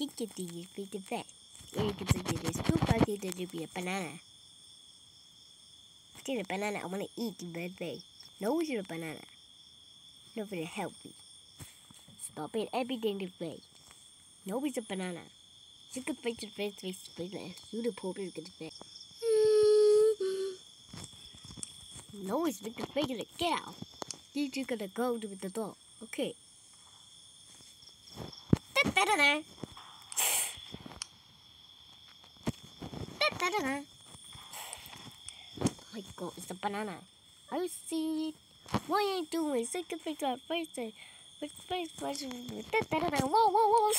Think it is pretty bad. You can say it is too party to be a banana. Still a banana, I want to eat the bad way. No, it's a banana. Not very healthy. Stop it, everything this way. No, it's a banana. You can face the face, face, face, you the poor people get it. No, it's with the face, get out. You just gotta go to the door. Okay. Da-da-da-da. Da-da-da-da. Oh my god, it's a banana. Are you serious? What are you doing? Second our face. With face, face. Da-da-da-da. Whoa, whoa, whoa.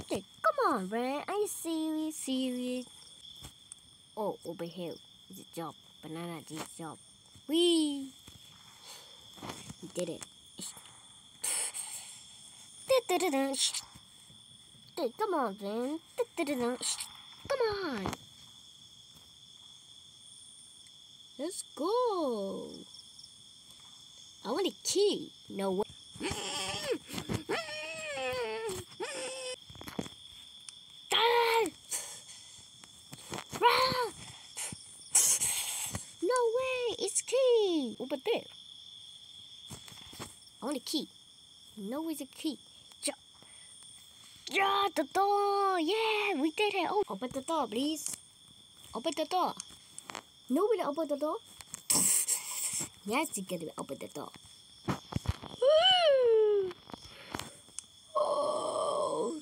Okay, come on, man. Are you serious? Serious? Oh, over here. It's a job. Banana, this job. Wee. We did it. Come on, then. Come on. Let's go. I want a key. No way. No way, it's key. Over there. I want a key. No, it's a key. Ja, the door. Yeah, we did it. Oh, open the door, please. Open the door. No, we didn't open the door. yes, you gotta open the door. oh.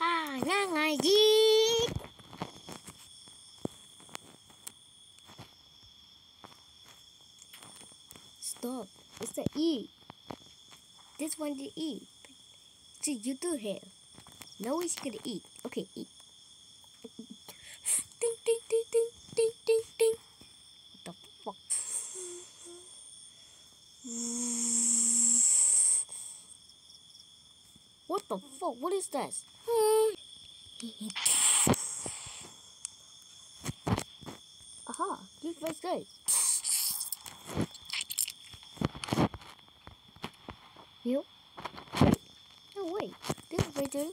Ah, nga yeet. Stop. It's the E. This one to eat. See, you do have. No one's gonna eat. Okay, eat. Ding, ding, ding, ding, ding, ding, ding. What the fuck? What the fuck? What is this? Aha, you guys good. You? No, wait. This is right there.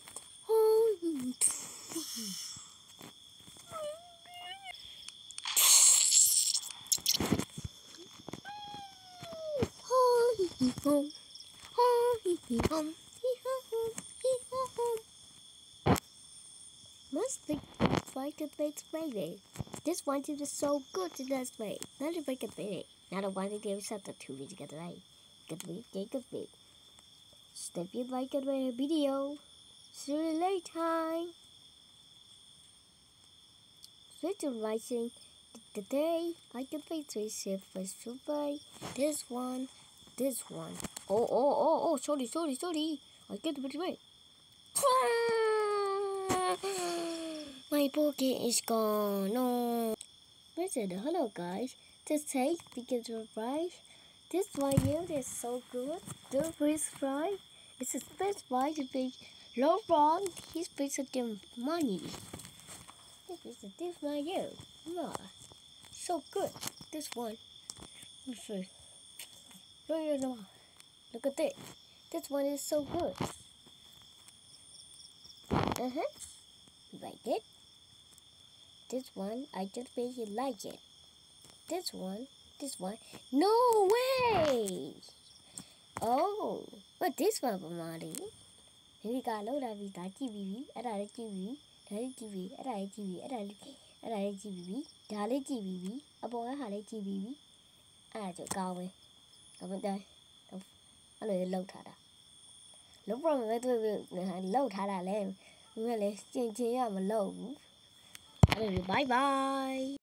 Must think like a big Friday. This one is so good to this way. Not a big Friday. Not a one to give something to me together. Right? Good week, good week. So if you like a video, see you later. To watching today. I can play three shift for super. This one, this one. Oh, oh, oh, oh, sorry, sorry, sorry. I get the way. My pocket is gone. No. Listen, hello guys. This taste begins to rise. This video is so good. The first fry is a best way to be low wrong. He's based on money. This is a this video. Yeah. So good. This one. No, no, no. Look at this. This one is so good. Uh-huh. Like it. This one, I just really like it. This one, this one. No way! Oh, but this one ပမာတယ်။ဒီကလောက်လာပြီဒါကြည့်ပြီးပြီ။အဲ့ဒါလေးကြည့်ပြီးဒါလေးကြည့်ပြီးအဲ့ဒါလေးကြည့်ပြီးအဲ့ဒါလေးအဲ့ဒါလေးကြည့်ပြီးပြီ။ဒါလေးကြည့်ပြီးပြီ။အပေါ်ကဟာလေးကြည့်ပြီးပြီ။အဲ့ဒါကြောင့်ကောင်းပဲ။ဒါပေမဲ့အဲ့လိုလောက်ထားတာ။လုံးပရမဲ့တွေ့ပြီးလောက်ထားတာလဲ။ဘယ်လဲကျင်ကျင်ရမလောက်ဘူး။အဲ့လို bye bye